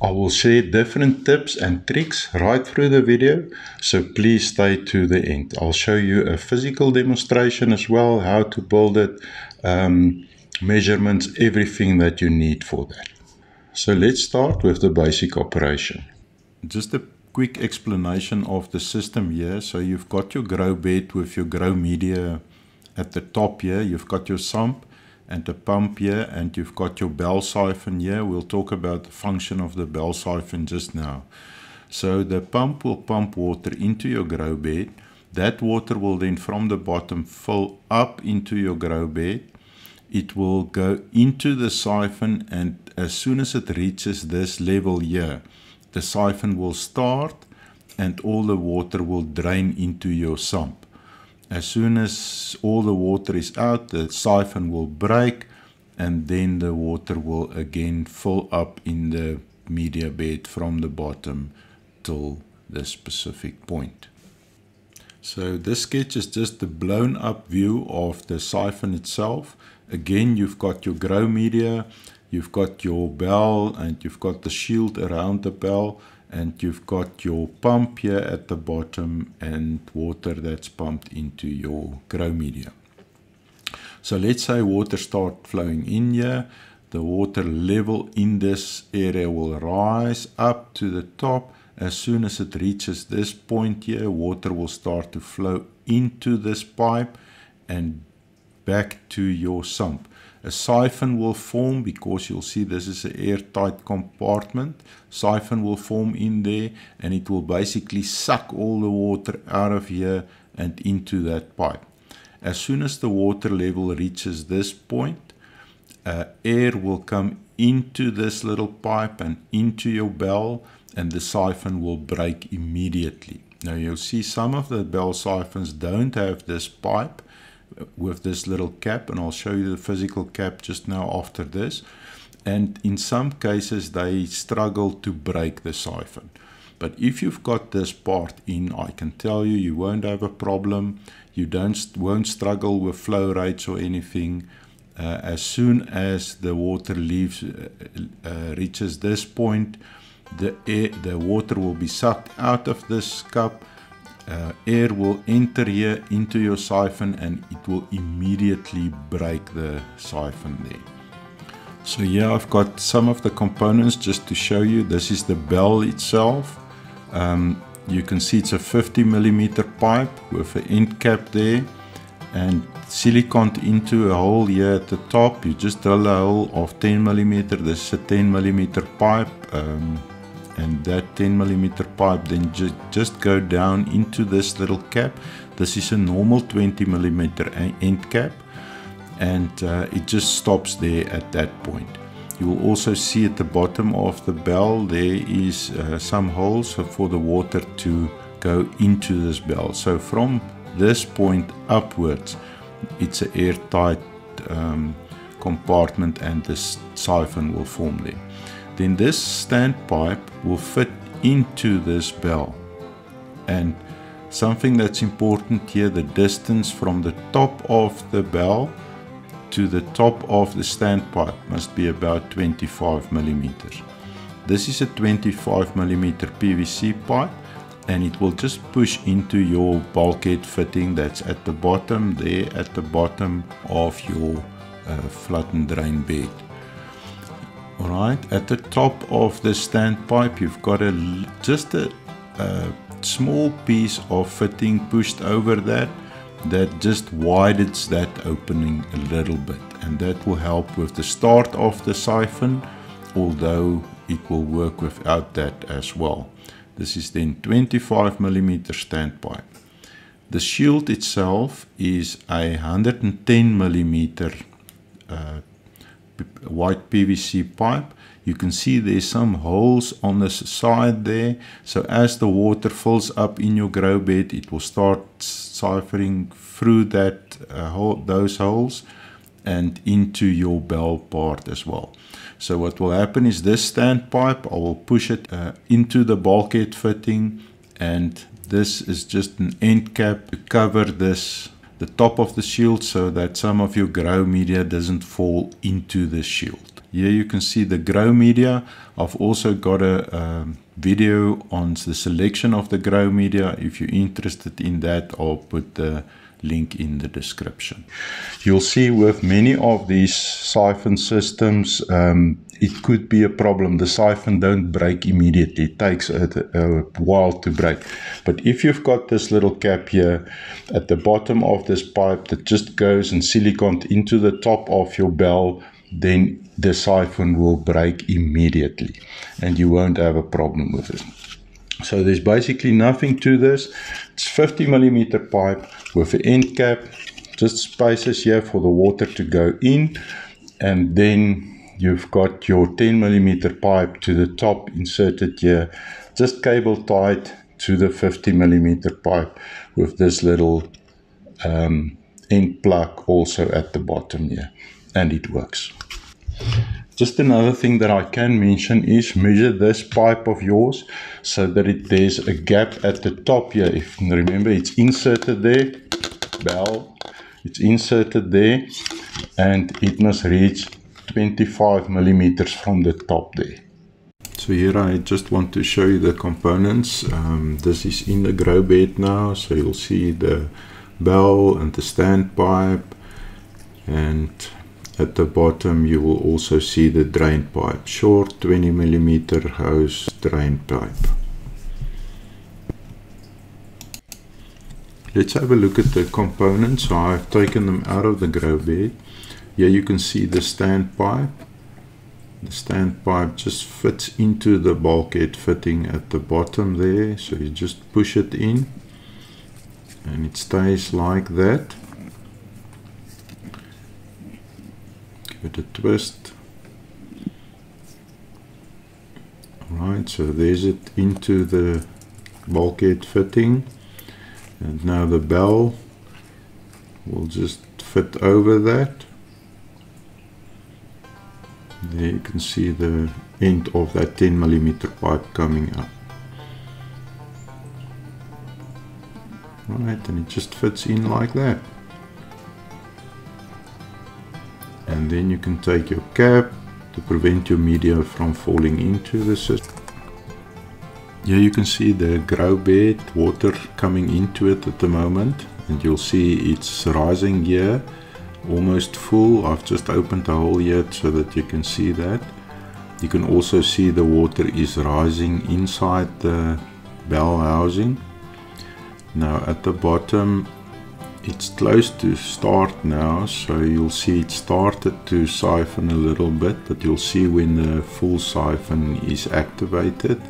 I will share different tips and tricks right through the video, so please stay to the end. I'll show you a physical demonstration as well, how to build it, um, measurements, everything that you need for that. So let's start with the basic operation. Just a quick explanation of the system here. So you've got your grow bed with your grow media at the top here. You've got your sump and the pump here and you've got your bell siphon here. We'll talk about the function of the bell siphon just now. So the pump will pump water into your grow bed. That water will then from the bottom fill up into your grow bed. It will go into the siphon and as soon as it reaches this level here, the siphon will start and all the water will drain into your sump. As soon as all the water is out, the siphon will break and then the water will again fill up in the media bed from the bottom till the specific point. So this sketch is just a blown up view of the siphon itself. Again, you've got your grow media, you've got your bell and you've got the shield around the bell and you've got your pump here at the bottom and water that's pumped into your grow media. So let's say water start flowing in here. The water level in this area will rise up to the top. As soon as it reaches this point here, water will start to flow into this pipe and back to your sump. A siphon will form because you'll see this is an airtight compartment. Siphon will form in there and it will basically suck all the water out of here and into that pipe. As soon as the water level reaches this point, uh, air will come into this little pipe and into your bell and the siphon will break immediately. Now you'll see some of the bell siphons don't have this pipe with this little cap and I'll show you the physical cap just now after this. And in some cases they struggle to break the siphon. But if you've got this part in I can tell you you won't have a problem. You don't won't struggle with flow rates or anything. Uh, as soon as the water leaves uh, uh, reaches this point the air, the water will be sucked out of this cup uh, air will enter here into your siphon and it will immediately break the siphon there. So here I've got some of the components just to show you. This is the bell itself. Um, you can see it's a 50 millimeter pipe with an end cap there and silicon into a hole here at the top. You just drill a hole of 10 millimeter. This is a 10 millimeter pipe. Um, and that 10 millimeter pipe then ju just go down into this little cap. This is a normal 20 millimeter end cap and uh, it just stops there at that point. You will also see at the bottom of the bell there is uh, some holes for the water to go into this bell. So from this point upwards it's an airtight um, compartment and this siphon will form there then this standpipe will fit into this bell. And something that's important here, the distance from the top of the bell to the top of the standpipe must be about 25 millimeters. This is a 25 millimeter PVC pipe and it will just push into your bulkhead fitting that's at the bottom there at the bottom of your uh, and drain bed. Alright, at the top of the standpipe you've got a just a, a small piece of fitting pushed over that that just widens that opening a little bit and that will help with the start of the siphon although it will work without that as well. This is then 25 millimeter standpipe. The shield itself is a 110 millimeter uh, white PVC pipe. You can see there's some holes on the side there. So as the water fills up in your grow bed, it will start siphoning through that uh, hole, those holes and into your bell part as well. So what will happen is this standpipe, I will push it uh, into the bulkhead fitting and this is just an end cap to cover this the top of the shield so that some of your grow media doesn't fall into the shield. Here you can see the grow media. I've also got a um, video on the selection of the grow media. If you're interested in that, I'll put the link in the description. You'll see with many of these siphon systems, um, it could be a problem. The siphon don't break immediately. It takes a, a, while to break. But if you've got this little cap here at the bottom of this pipe that just goes and siliconed into the top of your bell, then the siphon will break immediately and you won't have a problem with it. So there's basically nothing to this. It's 50 millimeter pipe with an end cap, just spaces here for the water to go in. And then you've got your 10 millimeter pipe to the top inserted here, just cable tied to the 50 millimeter pipe with this little um, end plug also at the bottom here. And it works. Just another thing that I can mention is measure this pipe of yours so that it, there's a gap at the top here. If remember, it's inserted there, bell, it's inserted there, and it must reach 25 millimeters from the top there. So here I just want to show you the components. Um, this is in the grow bed now, so you'll see the bell and the standpipe and at the bottom you will also see the drain pipe, short 20 millimeter hose drain pipe. Let's have a look at the components. So I've taken them out of the grow bed. Here you can see the standpipe. The standpipe just fits into the bulkhead fitting at the bottom there. So you just push it in and it stays like that. give it a twist right so there's it into the bulkhead fitting and now the bell will just fit over that there you can see the end of that 10 millimeter pipe coming up. Right and it just fits in like that. And then you can take your cap to prevent your media from falling into the system. Here you can see the grow bed water coming into it at the moment and you'll see it's rising here almost full. I've just opened the hole yet so that you can see that. You can also see the water is rising inside the bell housing. Now at the bottom it's close to start now so you'll see it started to siphon a little bit but you'll see when the full siphon is activated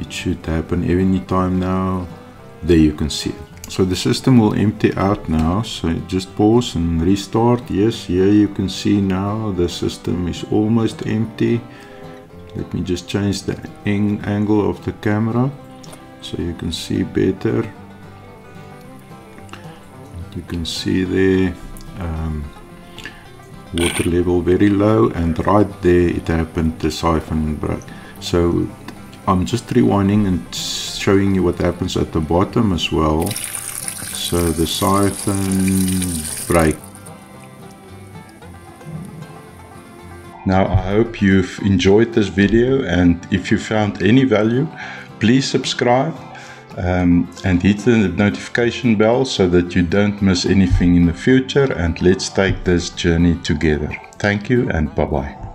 it should happen any time now. There you can see it so the system will empty out now so just pause and restart. Yes here you can see now the system is almost empty. Let me just change the angle of the camera so you can see better. You can see there um, water level very low and right there it happened the siphon broke so I'm just rewinding and showing you what happens at the bottom as well so the siphon break now I hope you've enjoyed this video and if you found any value please subscribe um, and hit the notification bell so that you don't miss anything in the future and let's take this journey together. Thank you and bye bye.